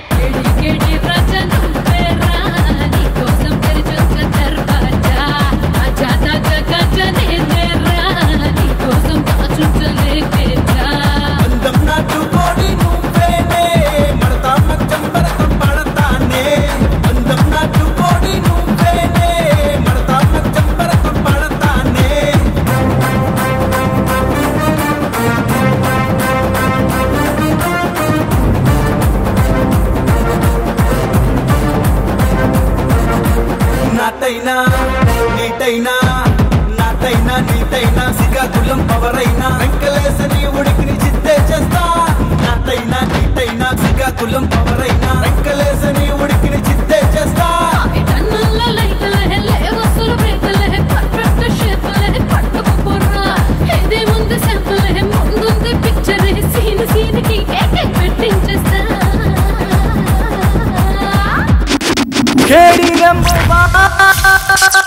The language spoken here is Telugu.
Girly, girly, right. నీటైనా నాటైనా నీటైనా శ్రీకాకుళం పవరైనా. వెంకలేసని ఉడికిని చిత్తే చేస్తా. నాటైనా నీటైనా శ్రీకాకుళం పవరైనా. వెంకలేసని ఉడికిని చిత్తే చేస్తా. Oh,